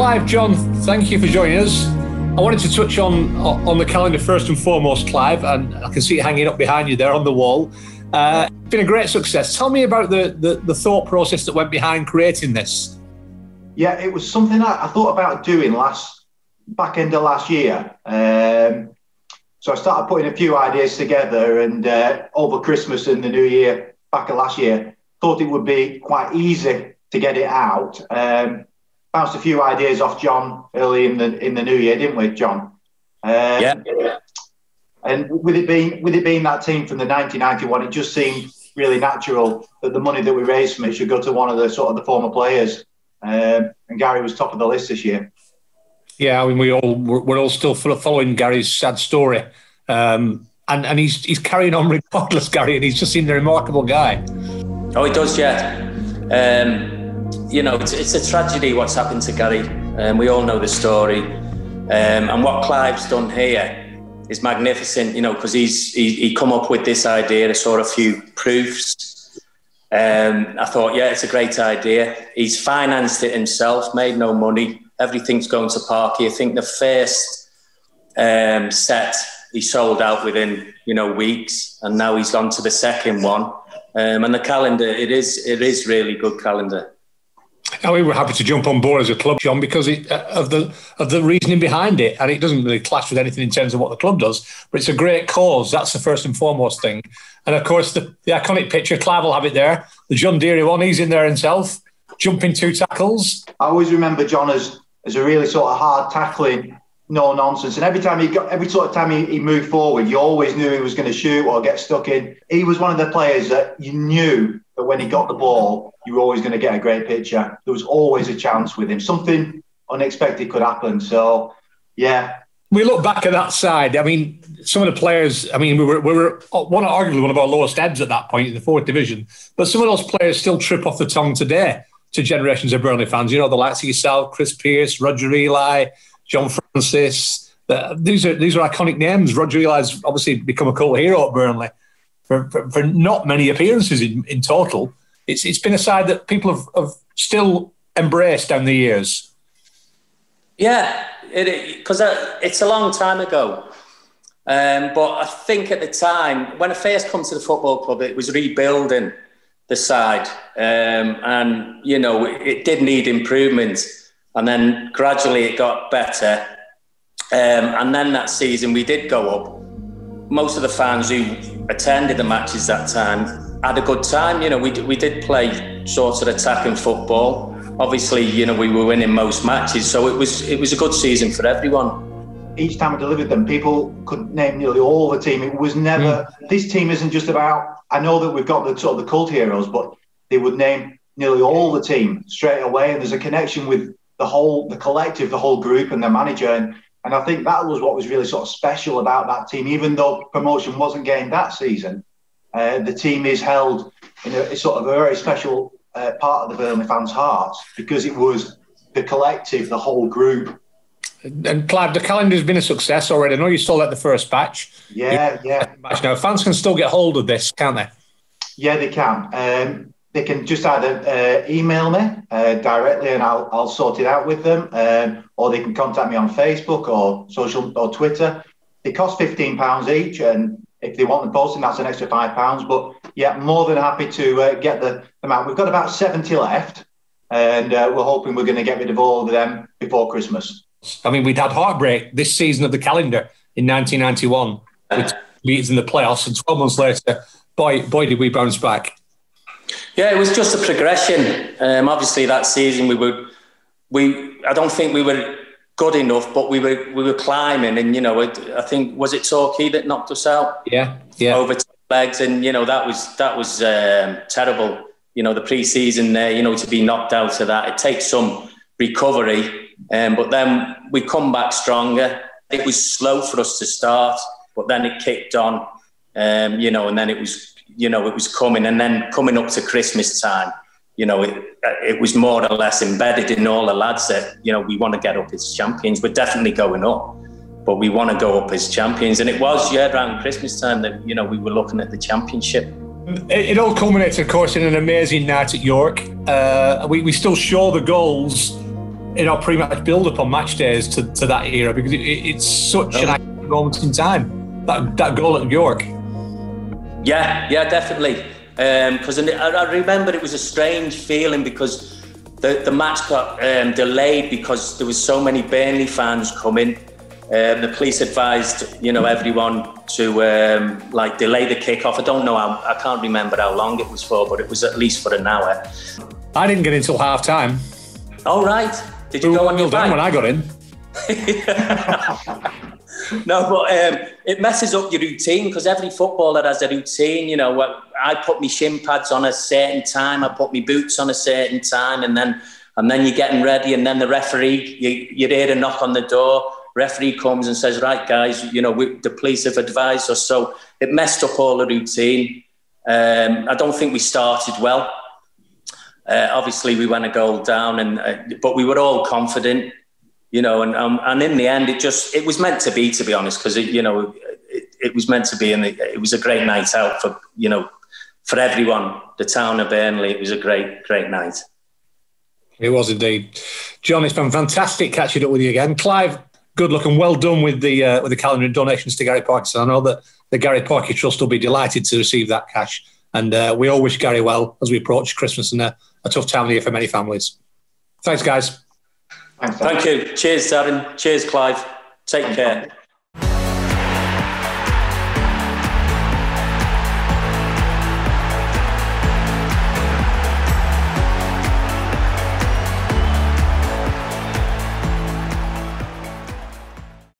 Clive, John, thank you for joining us. I wanted to touch on on the calendar first and foremost, Clive, and I can see it hanging up behind you there on the wall. Uh, it's been a great success. Tell me about the, the, the thought process that went behind creating this. Yeah, it was something I, I thought about doing last back end of last year. Um, so I started putting a few ideas together, and uh, over Christmas and the New Year, back of last year, thought it would be quite easy to get it out. Um, bounced a few ideas off John early in the in the new year, didn't we, John? Um, yeah. And with it being with it being that team from the 1991, it just seemed really natural that the money that we raised from it should go to one of the sort of the former players. Um, and Gary was top of the list this year. Yeah, I mean, we all we're, all still following Gary's sad story, um, and and he's he's carrying on regardless, Gary, and he's just seemed a remarkable guy. Oh, he does, yeah. Um, you know, it's, it's, a tragedy what's happened to Gary. Um, we all know the story. Um, and what Clive's done here is magnificent, you know, because he's he, he, come up with this idea, I saw a few proofs. Um, I thought, yeah, it's a great idea. He's financed it himself, made no money. Everything's going to Parky. I think the first um, set he sold out within, you know, weeks, and now he's on to the second one. Um, and the calendar, it is it is really good calendar. And we were happy to jump on board as a club, John, because it, uh, of the of the reasoning behind it, and it doesn't really clash with anything in terms of what the club does. But it's a great cause. That's the first and foremost thing. And of course, the, the iconic picture, Clive will have it there. The John Deary one, he's in there himself, jumping two tackles. I always remember John as as a really sort of hard tackling, no nonsense. And every time he got, every sort of time he, he moved forward, you always knew he was going to shoot or get stuck in. He was one of the players that you knew that when he got the ball, you were always going to get a great picture. There was always a chance with him. Something unexpected could happen. So, yeah. We look back at that side. I mean, some of the players. I mean, we were we were one arguably one of our lowest ebbs at that point in the fourth division. But some of those players still trip off the tongue today to generations of Burnley fans. You know, the likes of yourself, Chris Pearce, Roger Eli, John Francis. these are these are iconic names. Roger Eli's obviously become a cult hero at Burnley for, for, for not many appearances in, in total. It's, it's been a side that people have, have still embraced down the years. Yeah, because it, it, it's a long time ago. Um, but I think at the time, when I first come to the football club, it was rebuilding the side. Um, and, you know, it, it, did need improvement. And then gradually it got better. Um, and then that season we did go up most of the fans who attended the matches that time had a good time. You know, we, we did play sort of attacking football. Obviously, you know, we were winning most matches, so it was it was a good season for everyone. Each time I delivered them, people could name nearly all the team. It was never mm. this team isn't just about. I know that we've got the sort of the cult heroes, but they would name nearly all the team straight away, and there's a connection with the whole, the collective, the whole group, and the manager. And and I think that was what was really sort of special about that team. Even though promotion wasn't gained that season, uh, the team is held in a, sort of a very special uh, part of the Burnley fans' hearts because it was the collective, the whole group. And Clive, the calendar's been a success already. I know you still at the first batch. Yeah, yeah. Batch now, fans can still get hold of this, can't they? Yeah, they can. Um, they can just either uh, email me uh, directly and I'll, I'll sort it out with them, um, or they can contact me on Facebook or social or Twitter. They cost fifteen pounds each, and if they want the posting, that's an extra five pounds. But yeah, more than happy to uh, get the them out. We've got about seventy left, and uh, we're hoping we're going to get rid of all of them before Christmas. I mean, we'd had heartbreak this season of the calendar in 1991 with beats in the playoffs, and 12 months later, boy, boy, did we bounce back. Yeah, it was just a progression. Um, obviously, that season we were, we I don't think we were good enough, but we were we were climbing, and you know, I think was it Torquay that knocked us out? Yeah, yeah. Over legs, and you know that was that was um, terrible. You know, the pre-season there, you know, to be knocked out of that, it takes some recovery, um, but then we come back stronger. It was slow for us to start, but then it kicked on. Um, you know, and then it was you know, it was coming. And then coming up to Christmas time, you know, it, it was more or less embedded in all the lads that, you know, we want to get up as champions. We're definitely going up, but we want to go up as champions. And it was, yeah, around Christmas time that, you know, we were looking at the championship. It, it all culminates, of course, in an amazing night at York. Uh, we, we still show the goals in our pre-match build-up on match days to, to that era because it, it's such oh. an moment in time. That that goal at York. Yeah, yeah, definitely. Because um, I remember it was a strange feeling because the, the match got um, delayed because there was so many Burnley fans coming. Um, the police advised, you know, everyone to um, like delay the kickoff. I don't know how, I can't remember how long it was for, but it was at least for an hour. I didn't get in until half time. Oh right, did you we go on your down when I got in? no, but um, it messes up your routine because every footballer has a routine. You know, I put my shin pads on a certain time, I put my boots on a certain time, and then and then you're getting ready, and then the referee, you, you hear a knock on the door. Referee comes and says, "Right, guys, you know we, the police have advised us." So it messed up all the routine. Um, I don't think we started well. Uh, obviously, we went a goal down, and uh, but we were all confident you know, and um, and in the end, it just it was meant to be, to be honest, because you know it, it, was meant to be, and it, it, was a great night out for you know for everyone. The town of Burnley, it was a great great night. It was indeed, John. It's been fantastic catching up with you again, Clive. Good luck and well done with the uh, with the calendar and donations to Gary Parkinson. I know that the Gary Parky Trust will be delighted to receive that cash, and uh, we all wish Gary well as we approach Christmas and a, a tough time of year for many families. Thanks, guys. Thanks, Thank you. Cheers, Darren. Cheers, Clive. Take care.